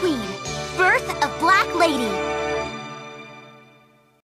Queen, Birth of Black Lady.